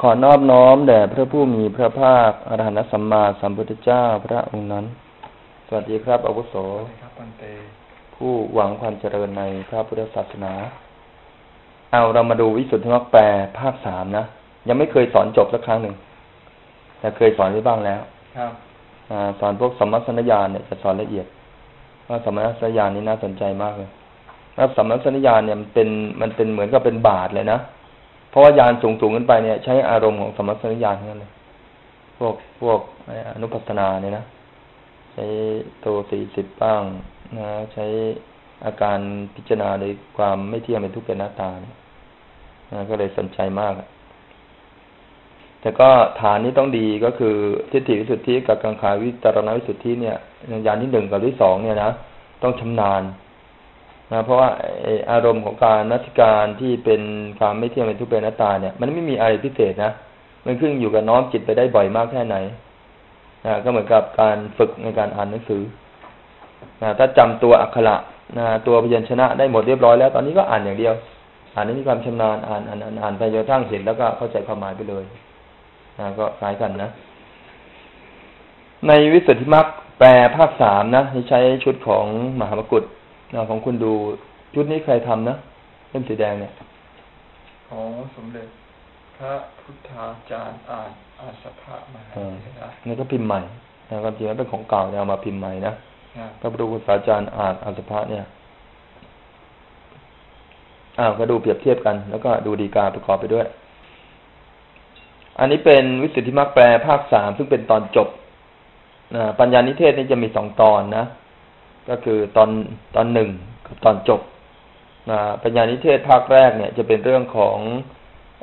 ขอนอบน้อมแด่พระผู้มีพระภาคอรหันตสัมมาสัมพุทธเจ้าพระองค์นั้น สวัสดีครับอาวุโสครับปันเตผู้หวังความเจริญในพระพุทธศาสนา เอาเรามาดูวิสุทธิมรรคแปลภาคสามนะ ยังไม่เคยสอนจบสักครั้งหนึ่ง แต่เคยสอนไว้บ้างแล้ว ครับอาสอนพวกสมมัสนญาณเนี่ยจะสอนละเอียด ว่าสมมัสนญาณนี้น่าสนใจมากเลยแล้วสมมัสนญาณเนี่ยมันเป็นมันเป็นเหมือนกับเป็นบาทเลยนะเพ ราะว่าญาณสูงสูงขึ้นไปเนี่ย ใช้อารมณ์ของสมมัสนญาณทั้งนั้นเลยพวกพวกอนุปัสนาเนี่ยนะใช้ตัวสี่สิบบ้างนะใช้อาการพิจารณาในความไม่เที่ยงเป็นทุกข์เป็นหน้าตาเนี่ยนะก็เลยสนใจมาก แต่ก็ฐานนี้ต้องดีก็คือทิฏฐิวิสุทธิกับกังขาวิตรณวิสุทธิเนี่ยยานที่หนึ่งกับที่สองเนี่ยนะต้องชำนาญ นะเพราะว่าอารมณ์ของการนัตการที่เป็นความไม่เที่ยงเป็นทุกข์เป็นน้าตาเนี่ยมันไม่มีอะไรพิเศษนะมันขึ้นอยู่กับน้อมจิตไปได้บ่อยมากแค่ไหนนะก็เหมือนกับการฝึกในการอ่านหนังสือนะถ้าจำตัวอักขระนะตัวพยัญชนะได้หมดเรียบร้อยแล้ว ตอนนี้ก็อ่านอย่างเดียว อ่านนี้มีความชำนาญอ่านอ่านอ่านอ่านไปจนกระทั่งเห็นแล้วก็เข้าใจความหมายไปเลยนะก็คล้ายกันนะ ในวิสุทธิมรรคแปลภาคสามนะที่ใช้ชุดของมหามกุฏ ของคุณดูชุดนี้ใครทำนะเล่มสีแดงเนี่ยของสมเด็จพระพุทธาจารย์อ่านอาสภะมหาเถระนี่ก็พิมพ์ใหม่นะความจริงแล้วเป็นของเก่าเนี่ยเอามาพิมพ์ใหม่นะครับพระพุทธศาสนาจารย์อ่านอาสภะเนี่ยอ้าวก็ดูเปรียบเทียบกัน แล้วก็ดูดีกาประกอบไปด้วย อันนี้เป็นวิสุทธิมรรคแปลภาคสามซึ่งเป็นตอนจบนะปัญญานิเทศนี่จะมีสองตอนนะ ก็คือตอนตอนหนึ่งกับตอนจบนะปัญญานิเทศภาคแรกเนี่ยจะเป็นเรื่องของ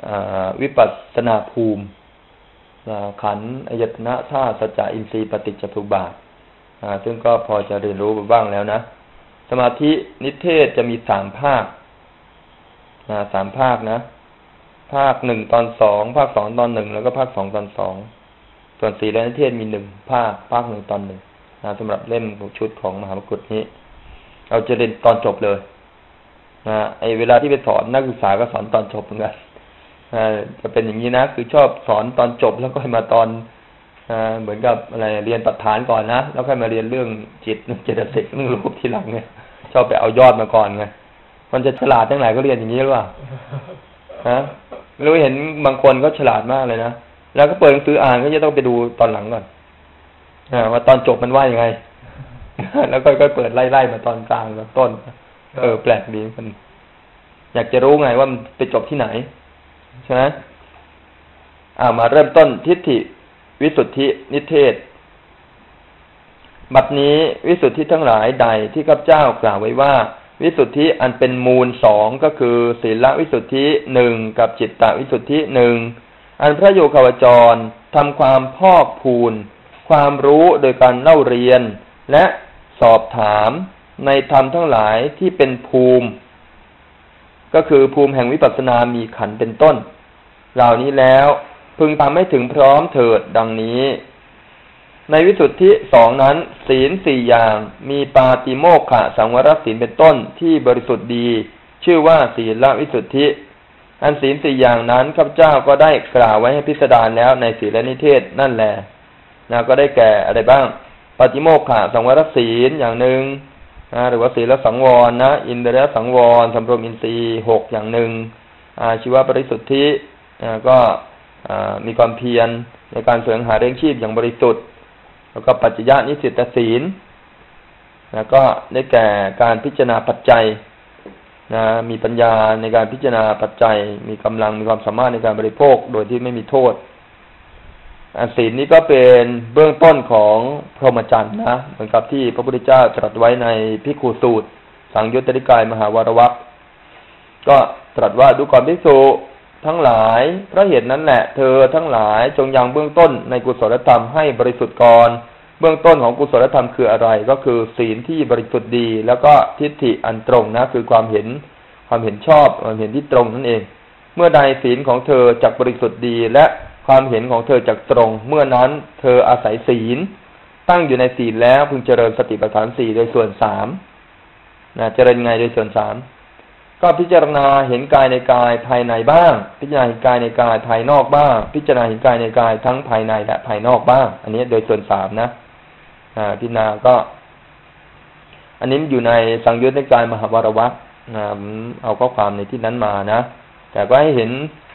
อวิปัสสนาภูมินะขันอายตนะธาตุสัจจะอินทรีย์ปฏิจจสุบาทซึ่งก็พอจะเรียนรู้ไปบ้างแล้วนะ สมาธินิเทศจะมีสามภาคนะสามภาคนะ ภาคหนึ่งตอนสองภาคสองตอนหนึ่งแล้วก็ภาคสองตอนสองส่วนสีและนิเทศมีหนึ่งภาค ภาคหนึ่งตอนหนึ่ง นะสำหรับเล่มชุดของมหามกุฏนี้ เราจะเรียนตอนจบเลยนะไอเวลาที่ไปสอนนักศึกษาก็สอนตอนจบเหมือนกันจะเป็นอย่างนี้นะ คือชอบสอนตอนจบแล้วก็มาตอนเหมือนกับอะไรเรียนปัจฐานก่อนนะแล้วค่อยมาเรียนเรื่องจิตเจตสิกเรื่องรูปทีหลังไงชอบไปเอายอดมาก่อนไงมันจะฉลาดทั้งหลายก็เรียนอย่างนี้หรือเปล่าฮะรู้เห็นบางคนก็ฉลาดมากเลยนะแล้วก็เปิดหนังสืออ่านก็จะต้องไปดูตอนหลังก่อน ว่าตอนจบมันว่ายังไง แล้วก็ก็เปิดไล่ๆมาตอนกลางแล้วต้น เออแปลกดีมัน อยากจะรู้ไงว่ามันไปจบที่ไหนใช่ไหมอ่ามาเริ่มต้นทิฏฐิวิสุทธินิเทศ บัดนี้วิสุทธิทั้งหลายใดที่ข้าพเจ้ากล่าวไว้ว่า วิสุทธิอันเป็นมูลสองก็คือศีลวิสุทธิหนึ่งกับจิตตวิสุทธิหนึ่งอันพระโยคาวจรทำความพอกพูน ความรู้โดยการเล่าเรียน และสอบถามในธรรมทั้งหลายที่เป็นภูมิ ก็คือภูมิแห่งวิปัสสนามีขันเป็นต้น เหล่านี้แล้วพึงทำให้ถึงพร้อมเถิดดังนี้ ในวิสุทธิสองนั้น ศีลสี่อย่างมีปาติโมกขะสังวรศีลเป็นต้นที่บริสุทธิ์ดี ชื่อว่าศีลวิสุทธิ อันศีลสี่อย่างนั้นข้าพเจ้าก็ได้กล่าวไว้ให้พิสดารแล้วในศีลนิเทศนั่นแหละ นะก็ได้แก่อะไรบ้าง ปฏิโมกขะสังวรศีลอย่างหนึ่งนะหรือว่าศีลสังวรนะ อินเดียสังวรสำรวมอินทรีย์หกอย่างหนึ่งอาชีวบริสุทธิก็มีความเพียรในการเสริมหาเรื่องชีพอย่างบริสุทธิ์ แล้วก็ปัจจยานิสิตศีลแล้วก็ได้แก่การพิจารณาปัจจัยนะมีปัญญาในการพิจารณาปัจจัย มีกำลังมีความสามารถในการบริโภค โดยที่ไม่มีโทษ ศีลนี้ก็เป็นเบื้องต้นของพรหมจรรย์นะ เหมือนกับที่พระพุทธเจ้าตรัสไว้ในพิคูสูตร สังยุตติกายมหาวรวัคก็ตรัสว่าดูก่อนพิสูทั้งหลายเพราะเหตุนั้นแหละ เธอทั้งหลายจงยังเบื้องต้นในกุศลธรรมให้บริสุทธิ์ก่อนเบื้องต้นของกุศลธรรมคืออะไร ก็คือศีลที่บริสุทธิ์ดี แล้วก็ทิฏฐิอันตรงนะ คือความเห็นความเห็นชอบความเห็นที่ตรงนั่นเอง เมื่อใดศีลของเธอจักบริสุทธิ์ดีและ ความเห็นของเธอจักตรง เมื่อนั้นเธออาศัยศีล ตั้งอยู่ในศีลแล้วพึงเจริญสติปัฏฐานสี่โดยส่วนสามนะเจริญไงโดยส่วนสามก็พิจารณาเห็นกายในกายภายในบ้าง พิจารณาเห็นกายในกายภายนอกบ้าง พิจารณาเห็นกายในกายทั้งภายในและภายนอกบ้าง อันนี้โดยส่วนสามนะอ่าพิจารณาก็ อันนี้อยู่ในสังยุตในกายมหาวรวัตนะเอาข้อความในที่นั้นมานะแต่ก็ให้เห็น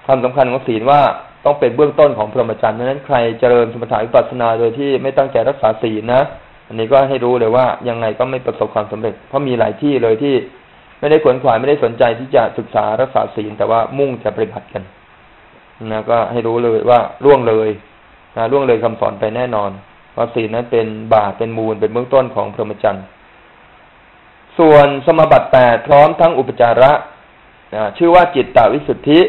ความสำคัญของศีลว่า ต้องเป็นเบื้องต้นของพรหมจรรย์ดังนั้นใครเจริญสมถะวิปัสสนาโดยที่ไม่ตั้งใจรักษาศีลนะ อันนี้ก็ให้รู้เลยว่ายังไงก็ไม่ประสบความสำเร็จ เพราะมีหลายที่เลยที่ไม่ได้ขวนขวายไม่ได้สนใจที่จะศึกษารักษาศีลแต่ว่ามุ่งจะปฏิบัติกันนะก็ให้รู้เลยว่าล่วงเลยนะล่วงเลยคำสอนไปแน่นอนเพราะศีลนั้นเป็นบาตเป็นมูลเป็นเบื้องต้นของพรหมจรรย์ส่วนสมบัติแปดพร้อมทั้งอุปจาระนะชื่อว่าจิตตวิสุทธิ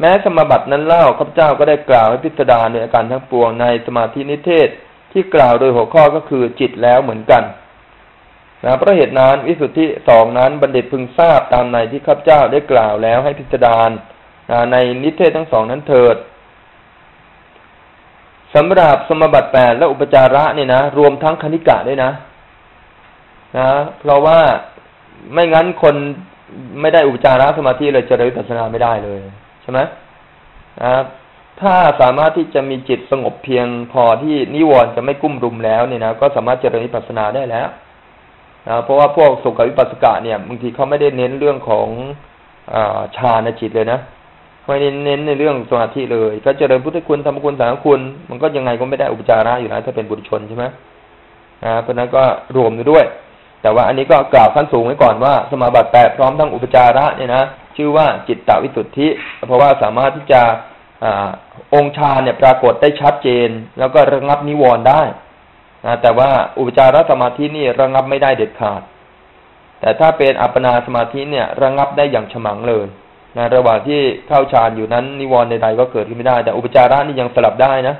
แม้สมบัตินั้นเล่าข้าพเจ้าก็ได้กล่าวให้พิสดารในอาการทั้งปวงในสมาธินิเทศที่กล่าวโดยหัวข้อก็คือจิตแล้วเหมือนกันนะเพราะเหตุนั้นวิสุทธิสองนั้นบัณฑิตพึงทราบตามในที่ข้าพเจ้าได้กล่าวแล้วให้พิสดารนะในนิเทศทั้งสองนั้นเถิดสำหรับสมบัติแปดและอุปจาระเนี่ยนะรวมทั้งคณิกะด้วยนะนะเพราะว่าไม่งั้นคนไม่ได้อุปจาระสมาธิเลยจะเริญปัสนาไม่ได้เลย ช่ไหมถ้าสามารถที่จะมีจิตสงบเพียงพอที่นิวรณ์จะไม่กุ้มรุมแล้วเนี่ยนะก็สามารถเจริญวิปัสสนาได้แล้วนะเพราะว่าพวกสุขวิปัสสกะเนี่ยบางทีเขาไม่ได้เน้นเรื่องของอฌานจิตเลยนะไม่ได้เน้นในเรื่องสมาธิเลยก็เจริญพุทธคุณธรรมคุณสังฆคุณ มันก็ยังไงก็ไม่ได้อุปจาระอยู่แล้วถ้าเป็นบุตรชนใช่ไหมนะเพราะนั้นก็รวมด้วย แต่ว่าอันนี้ก็กล่าวขั้นสูงไว้ก่อนว่า สมาบัติแปดพร้อมทั้งอุปจาระเนี่ยนะชื่อว่าจิตตวิสุทธิ เพราะว่าสามารถที่จะอองค์ฌานเนี่ยปรากฏได้ชัดเจน แล้วก็ระงับนิวรณ์ได้นะแต่ว่าอุปจารสมาธินี่ระงับไม่ได้เด็ดขาด แต่ถ้าเป็นอัปปนาสมาธิเนี่ยระงับได้อย่างฉมังเลยนะระหว่างที่เข้าฌานอยู่นั้นนิวรณ์ใดๆก็เกิดขึ้นไม่ได้ แต่อุปจาระนี่ยังสลับได้นะ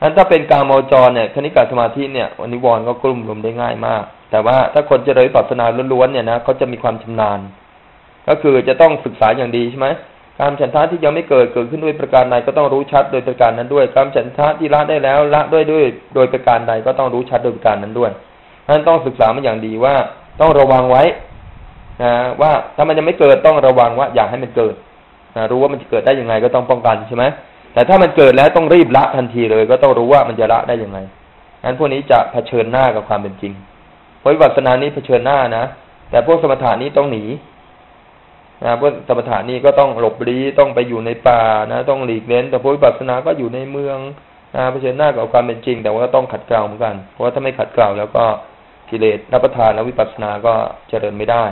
นั้นถ้าเป็นการมจรเนี่ยคณิกาสมาธิเนี่ยนิวรณ์ก็กลุ่มรวมได้ง่ายมาก แต่ว่าถ้าคนจะเลยปัสนาล้วนๆเนี่ยนะเขาจะมีความชำนาญ ก็คือจะต้องศึกษาอย่างดีใช่ไหมการฉันทะที่ยังไม่เกิดเกิดขึ้นด้วยประการใดก็ต้องรู้ชัดโดยประการนั้นด้วยการฉันทะที่ละได้แล้วละด้วยด้วย โดยประการใดก็ต้องรู้ชัดโดยประการนั้นด้วยนั้นต้องศึกษามันอย่างดีว่าต้องระวังไว้นะว่าถ้ามันยังไม่เกิดต้องระวังว่าอย่าให้มันเกิดนะรู้ว่ามันจะเกิดได้ยังไงก็ต้องป้องกันใช่ไหมแต่ถ้ามันเกิดแล้วต้องรีบละทันทีเลย ก็ต้องรู้ว่ามันจะละได้ยังไงนั้นพวกนี้จะเผชิญหน้ากับความเป็นจริง เพราะวิปัสสนานี้เผชิญหน้านะแต่พวกสมถานี้ต้องหนีนะพวกสมถานี่ก็ต้องหลบลี้ต้องไปอยู่ในป่านะ ต้องหลีกเล้น แต่พวกวิปัสสนาก็อยู่ในเมืองนะเผชิญหน้ากับความเป็นจริง แต่ว่าต้องขัดเกลาเหมือนกัน เพราะว่าถ้าไม่ขัดเกลาแล้วก็กิเลสรับประทานแล้ววิปัสสนาก็เจริญไม่ได้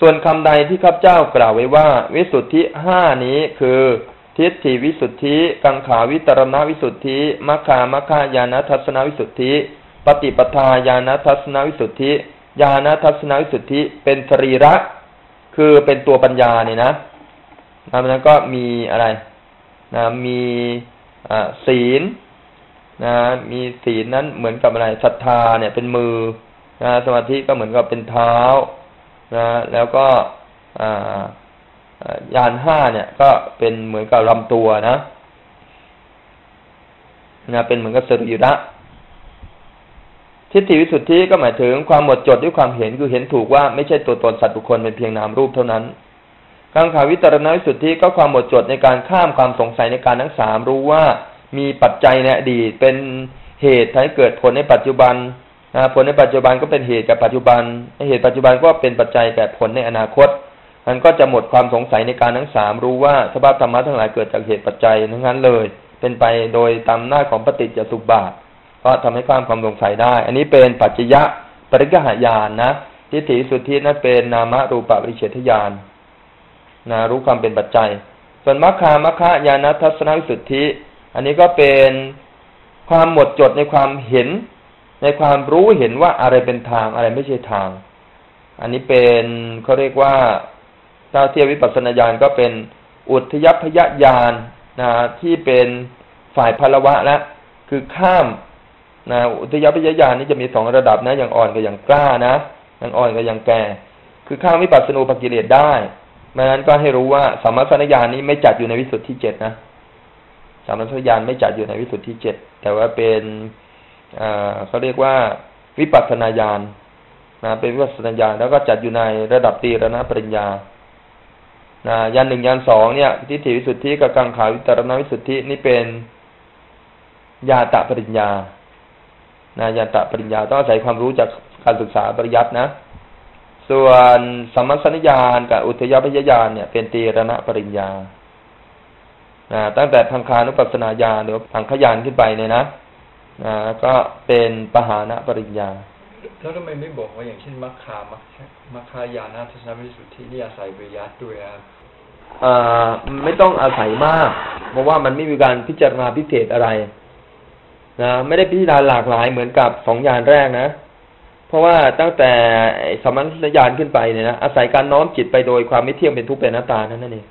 ส่วนคำใดที่ข้าพเจ้ากล่าวไว้ว่า วิสุทธิห้านี้คือทิฏฐิวิสุทธิ กังขาวิตรณวิสุทธิมัคคามัคคายานัทัศนวิสุทธิ ปฏิปทาญาณทัศนวิสุทธิญาณทัศนวิสุทธิเป็นสรีระคือเป็นตัวปัญญาเนี่ยนะนั้นก็มีอะไรนะมีศีลนะมีศีลนั้นเหมือนกับอะไรศรัทธาเนี่ยเป็นมือนะสมาธิก็เหมือนกับเป็นเท้านะแล้วก็ยานห้าเนี่ยก็เป็นเหมือนกับลำตัวนะนะเป็นเหมือนกับสรีระ ทิฏฐิวิสุทธิก็หมายถึงความหมดจดด้วยความเห็นคือเห็นถูกว่าไม่ใช่ตัวตนสัตว์บุคคลเป็นเพียงนามรูปเท่านั้นกังขาวิตรณวิสุทธิก็ความหมดจดในการข้ามความสงสัยในการทั้งสามรู้ว่ามีปัจจัยในอดีตเป็นเหตุให้เกิดผลในปัจจุบันนะผลในปัจจุบันก็เป็นเหตุกับปัจจุบันเหตุปัจจุบันก็เป็นปัจจัยแก่ผลในอนาคตมันก็จะหมดความสงสัยในการทั้งสามรู้ว่าสภาพธรรมะทั้งหลายเกิดจากเหตุปัจจัยทั้งนั้นเลย เป็นไปโดยตามหน้าของปฏิจจสุบาท ก็ทำให้ความความสงสัยได้ อันนี้เป็นปัจจยะปริกหายานนะทิฏฐิสุทธินั้นเป็นนามรูปปริเฉทญาณนะรู้ความเป็นปัจจัย ส่วนมัคคามัคคายานัทัศนวิสุทธิ อันนี้ก็เป็นความหมดจดในความเห็น ในความรู้เห็นว่าอะไรเป็นทางอะไรไม่ใช่ทาง อันนี้เป็นเขาเรียกว่าถ้าเทียบวิปัสสนาญาณก็เป็นอุทยพยญาณนะที่เป็นฝ่ายพลวะแล้วคือข้าม นะอุทยพยญาณนี่จะมีสองระดับนะ อย่างอ่อนกับอย่างกล้านะอย่างอ่อนกับอย่างแก่ คือข้ามวิปัสสนูปกิเลสได้ดังนั้นก็ให้รู้ว่าสามัสนญาณนี้ไม่จัดอยู่ในวิสุทธิเจ็ดนะสามัสนญาณไม่จัดอยู่ในวิสุทธิเจ็ดแต่ว่าเป็นเขาเรียกว่าวิปัสสนาญาณนะเป็นวิปัสสนาญาณแล้วก็จัดอยู่ในระดับตีรณปริญญานะยานหนึ่งยานสองเนี่ยทิฏฐิวิสุทธิกับกังขาวิตรณวิสุทธินี่เป็นญาตะปริญญา นะญาตะปริญญาต้องอาศัยความรู้จากการศึกษาปริยัตินะ ส่วนสมัสัญญาณกับอุทยพยญาณเนี่ย เป็นตีรณปริญญานะตั้งแต่พังคานุปัสสนาญาณหรือพังขยานขึ้นไปเนี่ยนะนะก็เป็นปหานะปริญญา แล้วทำไมไม่บอกว่าอย่างเช่นมัคคามัคมัคคายานาทัศนวิสุทธินี่อาศัยปริยัติด้วยครับอ่าไม่ต้องอาศัยมาก เพราะว่ามันไม่มีการพิจารณาพิเศษอะไร นะไม่ได้พิจารณาหลากหลายเหมือนกับสองยานแรกนะ เพราะว่าตั้งแต่สมัญญาณขึ้นไปเนี่ยนะอาศัยการน้อมจิตไปโดยความไม่เที่ยงเป็นทุกข์เป็นหน้าตานั่นเอง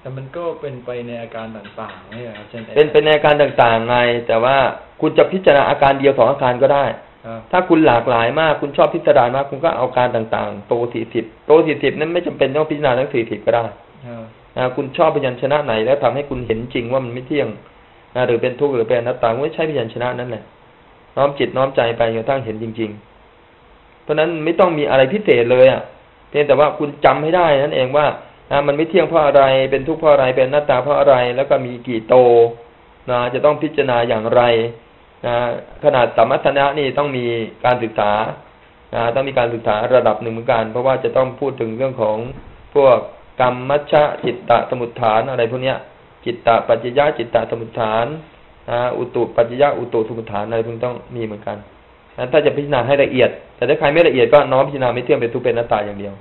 แต่มันก็เป็นไปในอาการต่างๆเนี่ยครับเช่นเป็นเป็นในอาการต่างๆไง แต่ว่าคุณจะพิจารณาอาการเดียวสองอาการก็ได้ครับถ้าคุณหลากหลายมากคุณชอบพิจารณามากคุณก็เอาการต่างๆ โตสี่สิบโตสี่สิบนั้นไม่จำเป็นต้องพิจารณาทั้งสี่สิบก็ได้ครับนะคุณชอบพยัญชนะไหนแล้วทำให้คุณเห็นจริงว่ามันไม่เที่ยง นะหรือเป็นทุกข์หรือเป็นอนัตตาคุณก็ใช้พยัญชนะนั่นแหละน้อมจิตน้อมใจไปจนกระทั่งเห็นจริง ๆ เพราะฉะนั้นไม่ต้องมีอะไรพิเศษเลยอะเพียงแต่ว่าคุณจำให้ได้นั่นเองว่านะมันไม่เที่ยงเพราะอะไรเป็นทุกข์เพราะอะไรเป็นอนัตตาเพราะอะไร แล้วก็มีกี่โตนะจะต้องพิจารณาอย่างไรนะขนาดสมมัสนะนี่ต้องมีการศึกษานะต้องมีการศึกษาระดับหนึ่งเหมือนกัน เพราะว่าจะต้องพูดถึงเรื่องของพวกกรรมมัชะจิตตะสมุทฐานอะไรพวกเนี้ย จิตตปัจจยะจิตตสมุทฐานนะอุตุปัจจยะอุตุสมุทฐานอะไรพวกนี้ต้องมีเหมือนกันนะถ้าจะพิจารณาให้ละเอียด แต่ถ้าใครไม่ละเอียดก็น้อมพิจารณาไม่เที่ยงเป็นทุกเป็นอนัตตาอย่างเดียว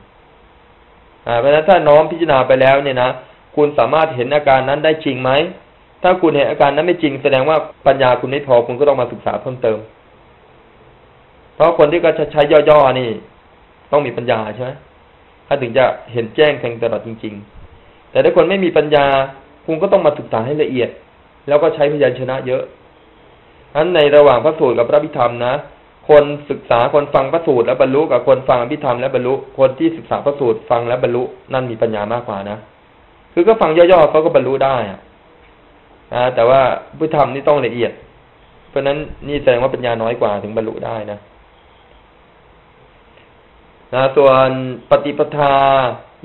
อ่าเพราะฉะนั้นถ้าน้อมพิจารณาไปแล้วเนี่ยนะคุณสามารถเห็นอาการนั้นได้จริงไหมถ้าคุณเห็นอาการนั้นไม่จริงแสดงว่าปัญญาคุณไม่พอคุณก็ต้องมาศึกษาเพิ่มเติม เพราะคนที่ก็จะใช้ย่อๆนี่ ต้องมีปัญญาใช่ไหมถ้าถึงจะเห็นแจ้งแทงตลอดจริง ๆ แต่ถ้าคนไม่มีปัญญา คุณก็ต้องมาศึกษาให้ละเอียด แล้วก็ใช้พยัญชนะเยอะนั้นในระหว่างพระสูตรกับพระพิธรรมนะ คนศึกษาคนฟังพระสูตรแล้วบรรลุกับคนฟังอภิธรรมแล้วบรรลุ คนที่ศึกษาพระสูตรฟังแล้วบรรลุนั่นมีปัญญามากกว่านะ คือก็ฟังย่อๆเขาก็บรรลุได้อะแต่ว่าพิธรรมนี่ต้องละเอียด เพราะฉะนั้นนี่แสดงว่าปัญญาน้อยกว่าถึงบรรลุได้นะนะส่วนปฏิปทา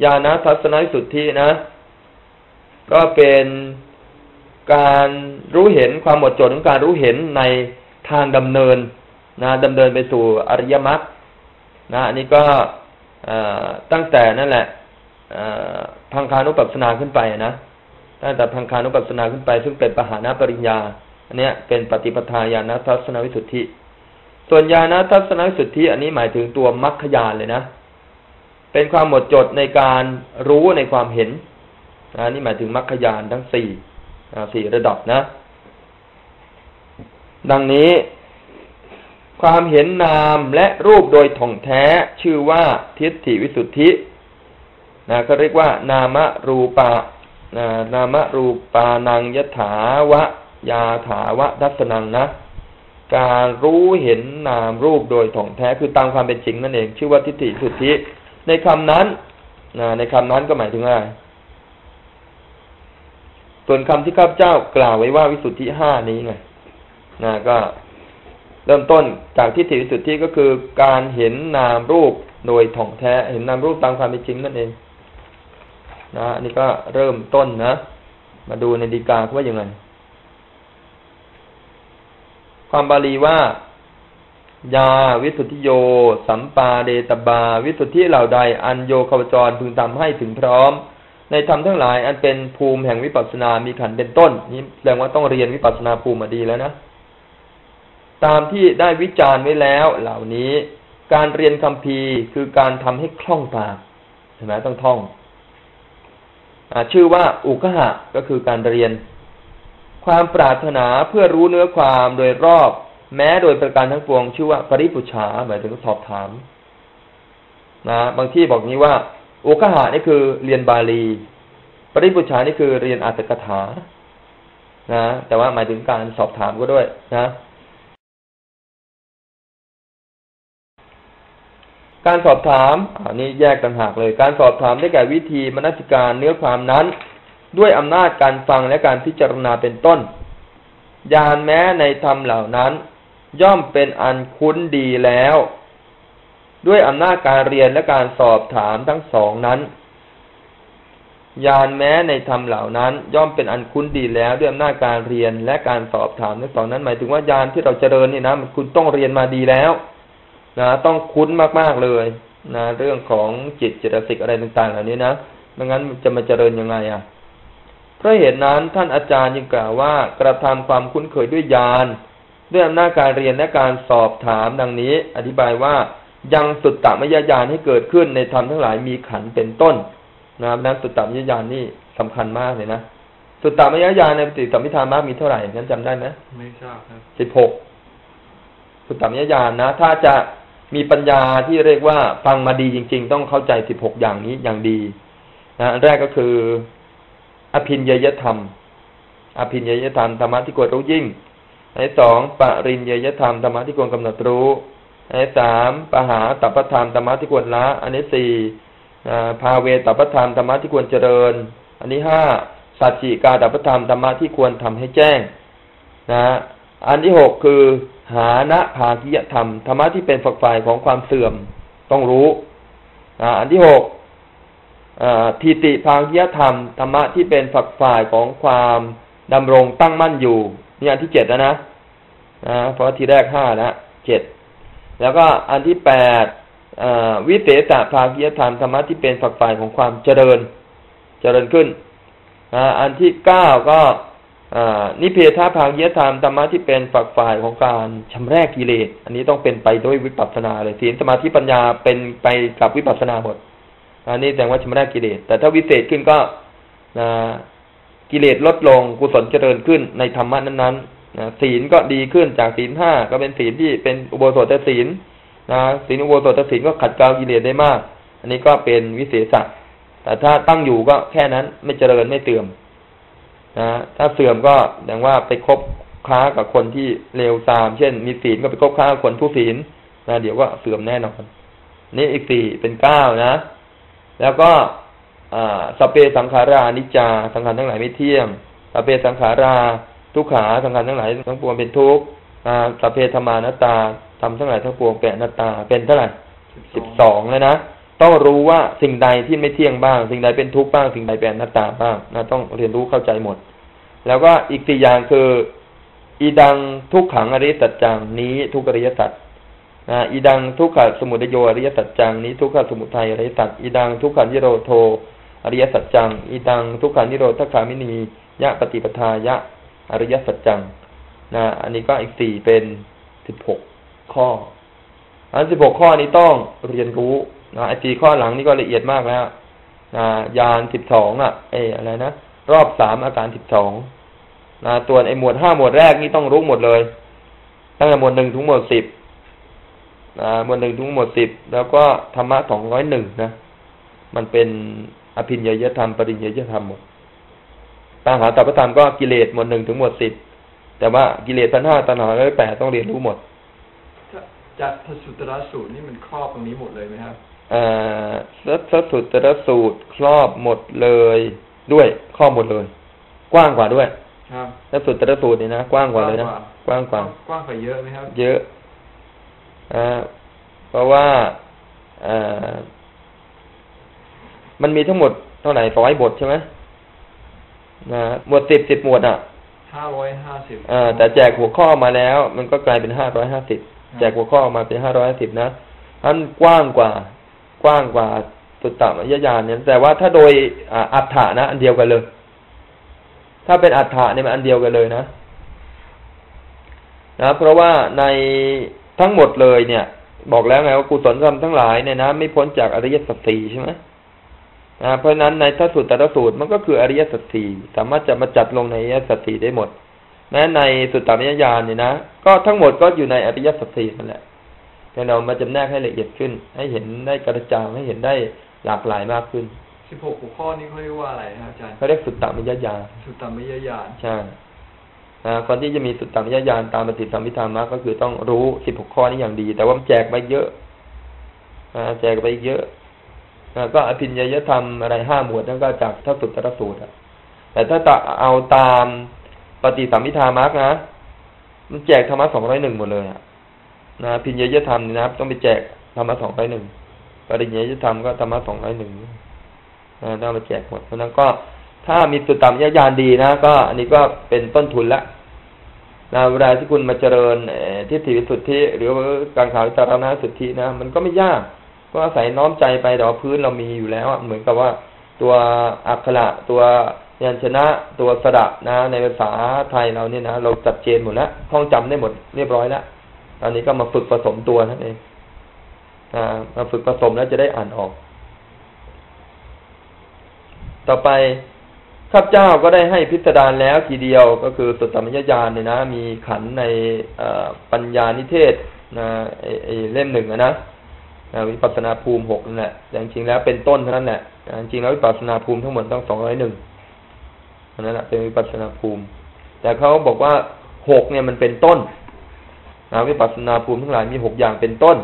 ญาณทัศนวิสุทธินะ ก็เป็นการรู้เห็นความหมดจดของการรู้เห็นในทางดำเนินนะดำเนินไปสู่อริยมรรคนะอันนี้ก็ตั้งแต่นั่นแหละพังคานุปัสสนาขึ้นไปนะตั้งแต่พังคานุปัสสนาขึ้นไป ซึ่งเป็นปหานาปริญญา อันเนี้ยเป็นปฏิปทาญาณทัศนวิสุทธิ ส่วนญาณทัศนวิสุทธิ อันนี้หมายถึงตัวมรรคญาณเลยนะ เป็นความหมดจดในการรู้ในความเห็น นะนี่หมายถึงมรรคญาณทั้งสี่สี่ระดับนะ ดังนี้ ความเห็นนามและรูปโดยถ่องแท้ชื่อว่าทิฏฐิวิสุทธินะเขาเรียกว่า นามรูปะนะนามรูปานังยถาวะยาถาวะทัศนังนะ การรู้เห็นนามรูปโดยถ่องแท้คือตามความเป็นจริงนั่นเอง ชื่อว่าทิฏฐิสุทธิ ในคำนั้นนะในคำนั้นก็หมายถึงอะไร ส่วนคำที่ข้าพเจ้ากล่าวไว้ว่าวิสุทธิห้านี้ไงนะก็ เริ่มต้นจากที่ถิวิสุทธิก็คือการเห็นนามรูปโดยถ่องแท้ เห็นนามรูปตามความเป็นจริงนั่นเอง นะอันนี้ก็เริ่มต้นนะ มาดูในดีกาว่าอย่างไง ความบาลีว่ายาวิสุทธิโย สัมปาเดตบา วิสุทธิเหล่าใด อันโยคาวจรพึงทำให้ถึงพร้อม ในธรรมทั้งหลาย อันเป็นภูมิแห่งวิปัสสนามีขันเป็นต้น นี้แสดงว่าต้องเรียนวิปัสสนาภูมิมาดีแล้วนะตามที่ได้วิจารณ์ไว้แล้ว เหล่านี้การเรียนคำพีคือการทำให้คล่องปากเห็นไหมต้องท่องอชื่อว่าอุกหะก็คือการเรียน ความปรารถนาเพื่อรู้เนื้อความโดยรอบ แม้โดยประการทั้งปวง ชื่อว่าปริปุชาหมายถึงสอบถาม นะ บางที่บอกนี้ว่า โอคหะนี่คือเรียนบาลี ปริปุชานี่คือเรียนอัตถกถา นะ แต่ว่าหมายถึงการสอบถามก็ด้วยนะการสอบถามอันนี้แยกต่างหากเลย การสอบถามได้แก่วิธีมนสิการเนื้อความนั้น ด้วยอำนาจการฟังและการพิจารณาเป็นต้น ยานแม้ในธรรมเหล่านั้น ย่อมเป็นอันคุ้นดีแล้ว ด้วยอำนาจการเรียนและการสอบถามทั้งสองนั้น ยานแม้ในธรรมเหล่านั้น ย่อมเป็นอันคุ้นดีแล้วด้วยอำนาจการเรียนและการสอบถามทั้งสองนั้น หมายถึงว่ายานที่เราเจริญนี่นะคุณต้องเรียนมาดีแล้วนะต้องคุ้นมากๆเลยนะเรื่องของจิตเจตสิกอะไรต่าง ๆ เหล่านี้นะไม่งั้นจะมาเจริญยังไงอะเพราะเหตุนั้นท่านอาจารย์ยังกล่าวว่ากระทำความคุ้นเคยด้วยญาณด้วยอำนาจการเรียนและการสอบถามดังนี้ อธิบายว่า ยังสุดตมยญาณให้เกิดขึ้นในธรรมทั้งหลายมีขันเป็นต้นนะนั้นสุตตมยญาณนี่สำคัญมากเลยนะสุตตมยญาณในปฏิสัมพิธามากมีเท่าไหร่นั้นจำได้ไหมไม่ทราบครับสิบหกสุตตมยญาณนะ ถ้าจะมีปัญญาที่เรียกว่าฟังมาดีจริง ๆ ต้องเข้าใจสิบหกอย่างนี้อย่างดีนะแรกก็คือ อภินยยธรรม อภินยยธรรมธรรมะที่ควรรู้ยิ่งอันที่สองปรินยยธรรมธรรมะที่ควรกำหนดรู้ อันที่สามปหาตัพธรรมธรรมะที่ควรละ อันที่สี่พาเวตัพธรรมธรรมะที่ควรเจริญ อันที่ห้าสัจจิกาตัพธรรมธรรมะที่ควรทำให้แจ้งนะอันที่หกคือหานะภากิยธรรมธรรมะที่เป็นฝักฝ่ายของความเสื่อมต้องรู้อันที่หกทิติภากิยธรรมธรรมะที่เป็นฝักฝ่ายของความดำรงตั้งมั่นอยู่นี่อันที่เจ็ดแล้วนะนะเพราะทีแรกห้านะเจ็ด แล้วก็อันที่แปดวิเศษภาคียธรรมธรรมะที่เป็นฝักฝ่ายของความเจริญเจริญขึ้นอันที่เก้าก็นิเพทภาคียธรรมธรรมะที่เป็นฝักฝ่ายของการชำระกิเลสอันนี้ต้องเป็นไปด้วยวิปัสสนาเลยศีลสมาธิปัญญาเป็นไปกับวิปัสสนาหมดอันนี้แสดงว่าชำระกิเลสแต่ถ้าวิเศษขึ้นก็กิเลสลดลงกุศลเจริญขึ้นในธรรมะนั้นๆ ศีลก็ดีขึ้นจากศีลห้าก็เป็นศีลที่เป็นอุโบสถศีลนะศีลอุโบสถศีลก็ขัดเกลากิเลสได้มาก อันนี้ก็เป็นวิเศษแต่ถ้าตั้งอยู่ก็แค่นั้นไม่เจริญไม่เสื่อมนะถ้าเสื่อมก็อย่างว่าไปคบค้ากับคนที่เลวทราม เช่น มีศีลก็ไปคบค้ากับคนผู้ศีลนะเดี๋ยวก็เสื่อมแน่นอนนี่อีกสี่เป็นเก้านะ แล้วก็สเปสังขารานิจจา สังขารทั้งหลายไม่เที่ยงสเปสังขารา ทุกขาสังขารทั้งหลายทั้งปวงเป็นทุกข์สเปธรรมานาตาทำทั้งหลายทั้งปวงแก่หน้าตาเป็นเท่าไหร่สิบสองเลยนะต้องรู้ว่าสิ่งใดที่ไม่เที่ยงบ้าง สิ่งใดเป็นทุกข์บ้าง สิ่งใดเป็นนตาบ้างนะต้องเรียนรู้เข้าใจหมด แล้วก็อีกสี่อย่างคือ อีดังทุกขังอริยสัจจังนี้ทุกอริยสัจนะอีดังทุกขสมุทโยอริยสัจจังนี้ทุกขสมุทัยอริยสัจอีดังทุกขันิโรโทอริยสัจจังอีดังทุกขันิโรธขามินียะปฏิปทายะ อริยสัจจังนะอันนี้ก็อีกสี่เป็นสิบหกข้อ อันสิบหกข้อนี้ต้องเรียนรู้นะไอ้สี่ข้อหลังนี่ก็ละเอียดมากแล้วนะยานสิบสองอะเออะไรนะรอบสามอาการสิบสองนะตัวไอ้หมวดห้าหมวดแรกนี่ต้องรู้หมดเลย ตั้งแต่หมวดหนึ่งถึงหมวดสิบนะหมวดหนึ่งถึงหมวดสิบแล้วก็ธรรมะสองร้อยหนึ่งนะ มันเป็นอภินญยธรรมปริญญยธรรมหมด ตังหาตัพธรรมก็กิเลสหมวดหนึ่งถึงหมวดสิบแต่ว่ากิเลสพันห้าตัณหาร้อยแปดต้องเรียนรู้หมดจากทสุตรสูตรนี่มันครอบตรงนี้หมดเลยไหมครับอ่าทสุตรสูตรครอบหมดเลยด้วยครอบหมดเลย กว้างกว่าด้วยครับทสุตรสูตรนี่นะกว้างกว่าเลยนะกว้างกว่ากว้างกว่าเยอะไหมครับ เยอะอ่าเพราะว่าอ่ามันมีทั้งหมดเท่าไหร่ร้อยบทใช่ไหม นะหมวดสิบสิบหมวดอะห้าร้อยห้าสิบอ่าแต่แจกหัวข้อมาแล้ว มันก็กลายเป็นห้าร้อยห้าสิบแจกหัวข้อมาเป็นห้าร้อยสิบนะท่านกว้างกว่า กว้างกว่าสุตตมยญาณเนี่ยแต่ว่าถ้าโดยอัฏฐานะ อันเดียวกันเลย ถ้าเป็นอัฏฐะเนี่ยมันอันเดียวกันเลยนะนะเพราะว่าในทั้งหมดเลยเนี่ย บอกแล้วไงว่ากุศลธรรมทั้งหลายเนี่ยนะไม่พ้นจากอริยสัจสี่ใช่ไหม เพราะนั้นในทัศสูตรแต่ละสูตรมันก็คืออริยสัจสี่สามารถจะมาจัดลงในอริยสัจสี่ได้หมดแม้ในสุตตามยญาณนี่นะก็ทั้งหมดก็อยู่ในอริยสัจสี่นั่นแหละแต่เรามาจำแนกให้ละเอียดขึ้น ให้เห็นได้กระจ่างให้เห็นได้หลากหลายมากขึ้นสิบหกหัวข้อนี้เขาเรียกว่าอะไรครับอาจารย์เขาเรียกสุตตามยญาณสุตตามยญาณใช่คนที่จะมีสุตตามยญาณตามปฏิสัมพิธามาก็คือต้องรู้สิบหกข้อนี้อย่างดี แต่ว่าแจกไปเยอะแจกไปเยอะ ก็อภินญยธรรมอะไรห้าหมวดนั่นก็จากทัศสุตรสูตรแต่ถ้าเอาตามปฏิสัมพิธามักนะมันแจกธรรมะสองร้อยหนึ่งหมดเลยอะนะพิญญยธรรมนี่นะต้องไปแจกธรรมะสองร้อยหนึ่งปริญญายุทธรรมก็ธรรมะสองร้อยหนึ่งนะได้มาแจกหมดเพราะนั้นก็ถ้ามีสุดต่ำยญาณดีนะก็ อันนี้ก็เป็นต้นทุนละนะเวลาที่คุณมาเจริญทิฏฐิวิสุทธิ หรือว่าการข่าววิจารณสุทธินะมันก็ไม่ยาก ก็อาศัยน้อมใจไปแต่ว่าพื้นเรามีอยู่แล้วเหมือนกับว่าตัวอักขระตัวยัญชนะตัวสระนะ ในภาษาไทยเราเนี่ยนะเราจัดเจนหมดแล้วท่องจำได้หมดเรียบร้อยแล้วตอนนี้ก็มาฝึกผสมตัวนั่นเองมาฝึกผสมแล้วจะได้อ่านออก ต่อไปข้าพเจ้าก็ได้ให้พิสดารแล้วทีเดียวก็คือสุตตมยญาณเนี่ยนะ มีขันในปัญญานิเทศนะไอเล่มหนึ่งนะ วิปัสนาภูมิหกนั่นแหละแต่จริงๆแล้วเป็นต้นเท่านั้นแหละจริงๆแล้ววิปัสนาภูมิทั้งหมดต้องสองร้อยหนึ่งนั่นแหละเป็นวิปัสนาภูมิ แต่เขาบอกว่าหกเนี่ยมันเป็นต้นนะวิปัสนาภูมิทั้งหลายมีหกอย่างเป็นต้น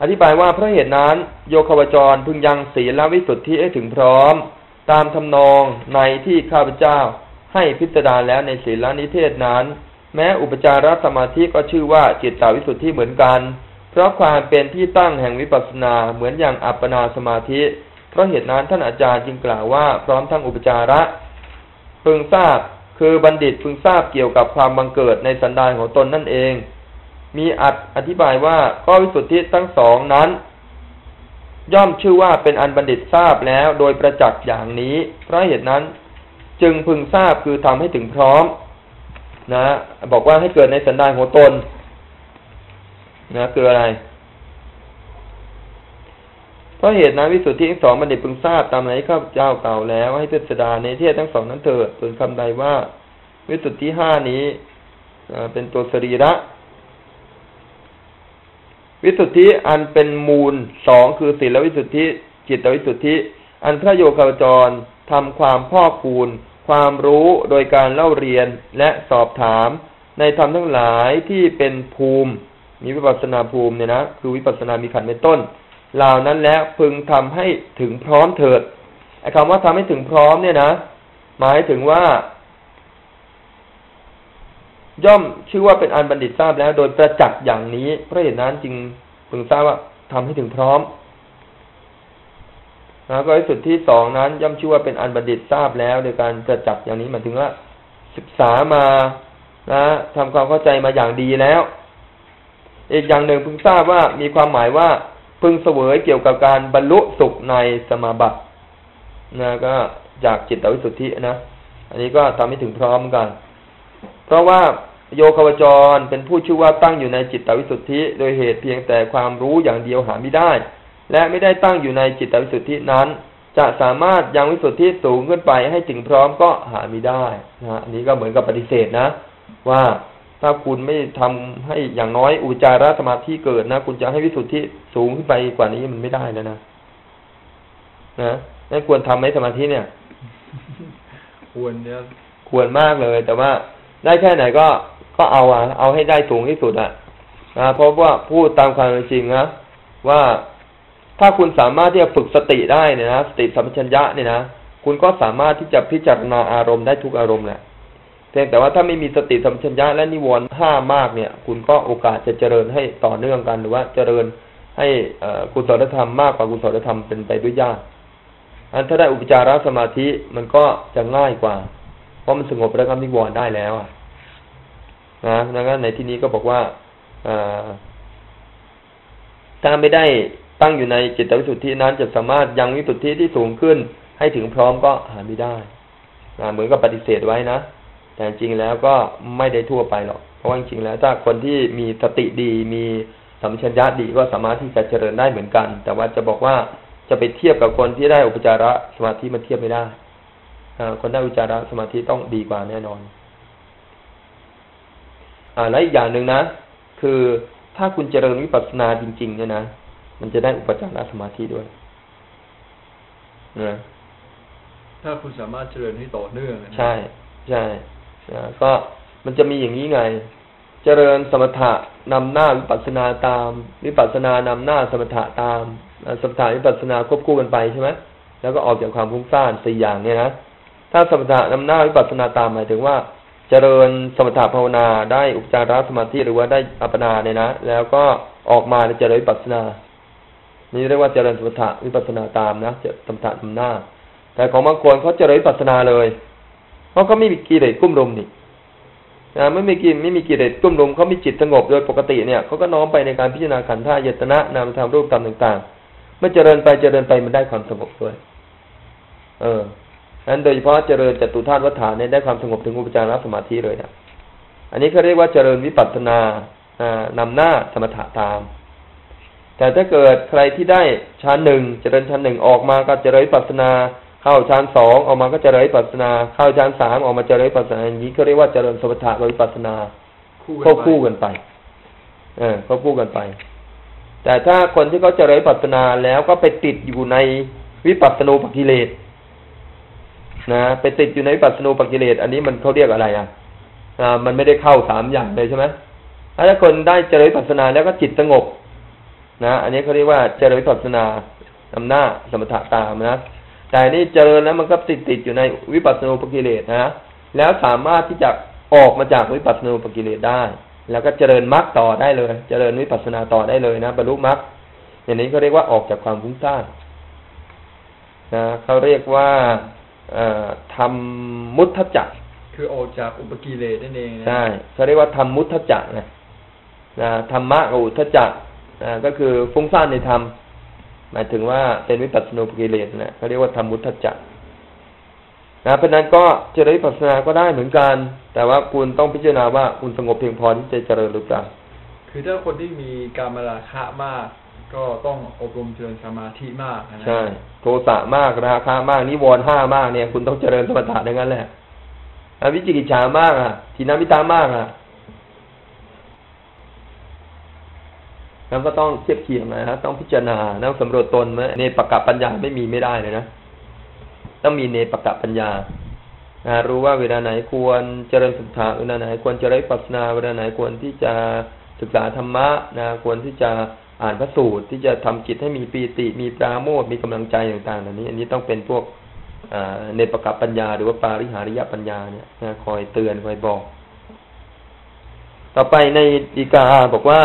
อธิบายว่าเพราะเหตุนั้น โยคาวจรพึงยังศีลวิสุทธิให้ถึงพร้อม ตามทำนองในที่ข้าพเจ้าให้พิจารณาแล้วในศีลนิเทศนั้น แม้อุปจารสมาธิก็ชื่อว่าจิตตาวิสุทธิเหมือนกัน เพราะความเป็นที่ตั้งแห่งวิปัสสนาเหมือนอย่างอัปปนาสมาธิ เพราะเหตุนั้นท่านอาจารย์จึงกล่าวว่าพร้อมทั้งอุปจาระ พึงทราบคือบัณฑิตพึงทราบเกี่ยวกับความบังเกิดในสันดานของตนนั่นเอง มีอัดอธิบายว่าก็วิสุทธิทั้งสองนั้น ย่อมชื่อว่าเป็นอันบัณฑิตทราบแล้วโดยประจักษ์อย่างนี้ เพราะเหตุนั้นจึงพึงทราบคือทำให้ถึงพร้อม นะ บอกว่าให้เกิดในสันดานของตน นะคืออะไร เพราะเหตุนั้นวิสุทธิทั้งสองบัณฑิตพึงทราบตามไหนข้าพเจ้าเก่าแล้ว ให้เทศดาในเทศทั้งสองนั้นเถิดส่วนคำใดว่า วิสุทธิห้านี้เป็นตัวสรีระ วิสุทธิอันเป็นมูลสองคือศีลวิสุทธิ จิตวิสุทธิ อันพระโยคาวจรทำความพ่อคูณ ความรู้โดยการเล่าเรียนและสอบถาม ในธรรมทั้งหลายที่เป็นภูมิ มีวิปัสนาภูมิเนี่ยนะคือวิปัสนามีขันเป็นต้นเหล่านั้นแล้วพึงทำให้ถึงพร้อมเถิดไอ้คำว่าทำให้ถึงพร้อมเนี่ยนะ หมายถึงว่า ย่อมชื่อว่าเป็นอันบัณฑิตทราบแล้ว โดยประจักษ์อย่างนี้เพราะเหตุนั้นจึงพึงทราบว่าทำให้ถึงพร้อมนะก็ที่สุดที่สองนั้น ย่อมชื่อว่าเป็นอันบัณฑิตทราบแล้ว โดยการประจักษ์อย่างนี้หมายถึงว่าศึกษามานะทำความเข้าใจมาอย่างดีแล้ว อีกอย่างหนึ่งพึงทราบว่ามีความหมายว่าพึงเสวยเกี่ยวกับการบรรลุสุขในสมาบัตินะก็จากจิตวิสุทธินะ อันนี้ก็ทำให้ถึงพร้อมกัน เพราะว่าโยคาวจรเป็นผู้ชื่อว่าตั้งอยู่ในจิตวิสุทธิ โดยเหตุเพียงแต่ความรู้อย่างเดียวหาไม่ได้ และไม่ได้ตั้งอยู่ในจิตวิสุทธินั้น จะสามารถยังวิสุทธิสูงขึ้นไปให้ถึงพร้อมก็หาไม่ได้นะอันนี้ก็เหมือนกับปฏิเสธนะ ว่า ถ้าคุณไม่ทำให้อย่างน้อยอุจาระสมาธิเกิดนะ คุณจะให้วิสุทธิสูงขึ้นไปกว่านี้มันไม่ได้แล้วนะนะนั่นควรทำไหมสมาธิเนี่ย ควรเนี่ยควรมากเลย แต่ว่าได้แค่ไหนก็ก็เอาอะเอาให้ได้สูงที่สุดอะนะเพราะว่าพูดตามความจริงนะว่าถ้าคุณสามารถที่จะฝึกสติได้เนี่ยนะสติสัมปชัญญะเนี่ยนะคุณก็สามารถที่จะพิจารณาอารมณ์ได้ทุกอารมณ์แหละ พียงแต่ว่าถ้าไม่มีสติสัมปชัญญะและนิวรณ์ห้ามากเนี่ย คุณก็โอกาสจะเจริญให้ต่อเนื่องกัน หรือว่าเจริญให้กุศลธรรมมากกว่ากุศลธรรมเป็นไปด้วยยากอันถ้าได้อุปจารสมาธิมันก็จะง่ายกว่า เพราะมันสงบแล้วก็นิวรณ์ได้แล้วนะดังนั้นในที่นี้ก็บอกว่าถ้าไม่ได้ตั้งอยู่ในจิตวิสุทธินั้นจะสามารถยังวิสุทธิที่สูงขึ้นให้ถึงพร้อมก็หาไม่ได้เหมือนกับปฏิเสธไว้นะ แต่จริงแล้วก็ไม่ได้ทั่วไปหรอก เพราะว่าจริงแล้วถ้าคนที่มีสติดีมีสัมชัญญะดีก็สามารถที่จะเจริญได้เหมือนกัน แต่ว่าจะบอกว่าจะไปเทียบกับคนที่ได้อุปจาระสมาธิมันเทียบไม่ได้คนได้อุปจาระสมาธิต้องดีกว่าแน่นอนอ่าและอีกอย่างหนึ่งนะ คือถ้าคุณเจริญวิปัสสนาจริง ๆ เนี่ยนะมันจะได้อุปจารสมาธิด้วยนะถ้าคุณสามารถเจริญให้ต่อเนื่องใช่ ใช่ ก็มันจะมีอย่างนี้ไง เจริญสมถะนำหน้าวิปัสสนาตาม วิปัสสนานำหน้าสมถะตามสมถะวิปัสสนาควบคู่กันไปใช่ไหมแล้วก็ออกจากความฟุ้งซ่านสี่อย่างเนี่ยนะถ้าสมถะนำหน้าวิปัสสนาตามหมายถึงว่า เจริญสมถะภาวนาได้อุปจารสมาธิหรือว่าได้อัปปนาเนี่ยนะแล้วก็ออกมาในเจริญวิปัสสนา นี่เรียกว่าเจริญสมถะวิปัสสนาตามนะสมถะทำหน้า แต่ของบางคนเขาเจริญวิปัสสนาเลย เพราะเขาไม่มีกิเลสกุ้มรุมนี่นะไม่มีกิไม่มีกิเลสกุ้มรุมเขามีจิตสงบโดยปกติเนี่ยเขาก็น้อมไปในการพิจารณาขันธ์ท่ายตนะนามธรรมรูปธรรมต่างๆ เมื่อเจริญไปเจริญไปมันได้ความสงบด้วย เออนั้นโดยเฉพาะเจริญจตุธาตุวัฏฐานเนี่ยได้ความสงบถึงอุปจารสมาธิเลยนะอันนี้เขาเรียกว่าเจริญวิปัสสนาอ่านำหน้าสมถะตาม แต่ถ้าเกิดใครที่ได้ชั้นหนึ่งเจริญชั้นหนึ่งออกมาก็เจริญวิปัสสนา เข้าชั้นสองออกมาก็เจริญวิปัสสนา เข้าชั้นสามออกมาเจริญวิปัสสนาอย่างนี้เขาเรียกว่าเจริญสมถะกับวิปัสสนาคู่ควบคู่กันไป เออควบคู่กันไป แต่ถ้าคนที่เขาเจริญวิปัสสนาแล้วก็ไปติดอยู่ในวิปัสสนูปกิเลสนะไปติดอยู่ในวิปัสสนูปกิเลสอันนี้มันเขาเรียกอะไรอะอ่ามันไม่ได้เข้าสามอย่างเลยใช่ไหมถ้าคนได้เจริญวิปัสสนาแล้วก็จิตสงบ นะ อันนี้เขาเรียกว่าเจริญวิปัสสนานำหน้าสมถะตามนะ แต่นี่เจริญแล้วมันก็ติดติดอยู่ในวิปัสสนูปกิเลสนะแล้วสามารถที่จะออกมาจากวิปัสสนูปกิเลสได้ แล้วก็เจริญมรรคต่อได้เลย เจริญวิปัสสนาต่อได้เลยนะบรรลุมรรคอย่างนี้เขาเรียกว่าออกจากความฟุ้งซ่านนะเขาเรียกว่าทำมุทธจักรคือออกจากอุปกิเลสนั่นเองนะใช่เขาเรียกว่าทำมุทธจักรนะนะธรรมะกับอุทธจักรนะก็คือฟุ้งซ่านในธรรม หมายถึงว่าเป็นวิปัสสนูปกิเลสนะเขาเรียกว่าทำมุทธจักรนะเพราะนั้นก็เจริญวิปัสสนาก็ได้เหมือนกัน แต่ว่าคุณต้องพิจารณาว่าคุณสงบเพียงพอที่จะเจริญหรือเปล่าคือถ้าคนที่มีการมาราคะมาก ก็ต้องอบรมเจริญสมาธิมากนะใช่โทสะมากราคะมากนิวรณ์ห้ามากเนี่ย คุณต้องเจริญสมถะดังนั้นแหละอวิจิกิจฉามากอะทีนามิตามากอะ แล้วก็ต้องเทียบเคียงนะครับต้องพิจารณาต้องสำรวจตนไหมในปกกับปัญญาไม่มีไม่ได้เลยนะต้องมีเนปกะปัญญารู้ว่าเวลาไหนควรเจริญสุขะเวลาไหนควรเจริญปัสนาเวลาไหนควรที่จะศึกษาธรรมะนะควรที่จะอ่านพระสูตรที่จะทำจิตให้มีปีติมีปราโมทมีกำลังใจต่างๆเหล่านี้ อันนี้ต้องเป็นพวกเนปะกะปัญญา หรือว่าปาริหาริยปัญญาเนี่ยนะคอยเตือนคอยบอก ต่อไปในดีกาบอกว่า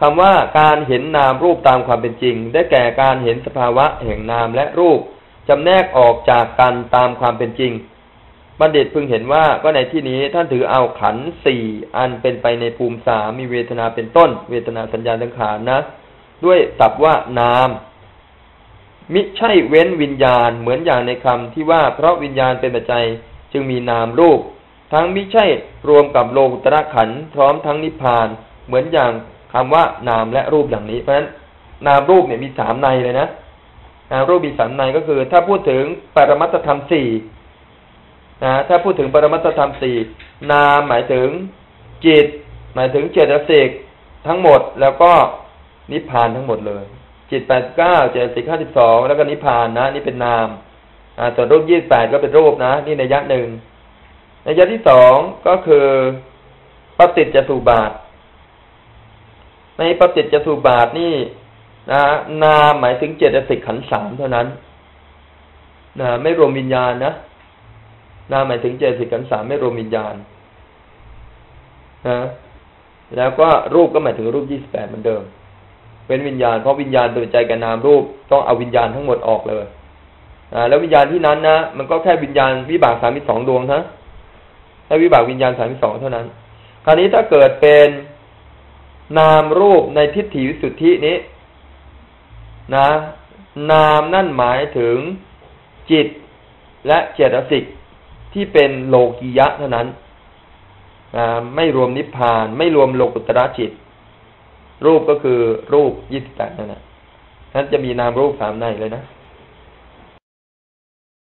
คำว่าการเห็นนามรูปตามความเป็นจริง ได้แก่การเห็นสภาวะแห่งนามและรูปจำแนกออกจากกันตามความเป็นจริง บัณฑิตพึงเห็นว่าก็ในที่นี้ท่านถือเอาขันสี่อันเป็นไปในภูมิสามมีเวทนาเป็นต้น เวทนาสัญญาสังขารนะ ด้วยศัพท์ว่านาม มิใช่เว้นวิญญาณเหมือนอย่างในคำที่ว่าเพราะวิญญาณเป็นปัจจัยจึงมีนามรูป ทั้งมิใช่รวมกับโลกุตระขันพร้อมทั้งนิพพานเหมือนอย่าง คำว่านามและรูปอย่างนี้ เพราะฉะนั้นนามรูปเนี่ยมีสามในเลยนะนามรูปมีสามในก็คือ ถ้าพูดถึงปรมัตธรรมสี่นะถ้าพูดถึงปรมัตธรรมสี่นามหมายถึงจิต หมายถึงเจตสิกทั้งหมดแล้วก็นิพพานทั้งหมดเลย จิตแปดเก้าเจตสิกห้าสิบสองแล้วก็นิพพานนะ นี่เป็นนามอ่าส่วนรูปยี่สิบแปดก็เป็นรูปนะ นี่ในยะหนึ่งในยะที่สองก็คือปฏิจจสุบาท ในปฏิจจสุบาทนี่นะนามหมายถึงเจตสิกขันสามเท่านั้นนะไม่รวมวิญญาณนะนามหมายถึงเจตสิกขันสามไม่รวมวิญญาณนะแล้วก็รูปก็หมายถึงรูปยี่สิบแปดเหมือนเดิม เป็นวิญญาณเพราะวิญญาณตัวใจกับนามรูปต้องเอาวิญญาณทั้งหมดออกเลยอ่าแล้ววิญญาณที่นั้นนะมันก็แค่วิญญาณวิบากสามสิบสองดวงนะแค่วิบากวิญญาณสามสิบสองเท่านั้น คราวนี้ถ้าเกิดเป็น นามรูปในทิฏฐิวิสุทธินี้นะ นามนั่นหมายถึงจิตและเจตสิกที่เป็นโลกียะเท่านั้นไม่รวมนิพพาน ไม่รวมโลกุตระจิต รูปก็คือรูปยี่สิบแปดนั่นแหละนั้นจะมีนามรูปสามในเลยนะ